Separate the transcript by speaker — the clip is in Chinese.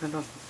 Speaker 1: 看到。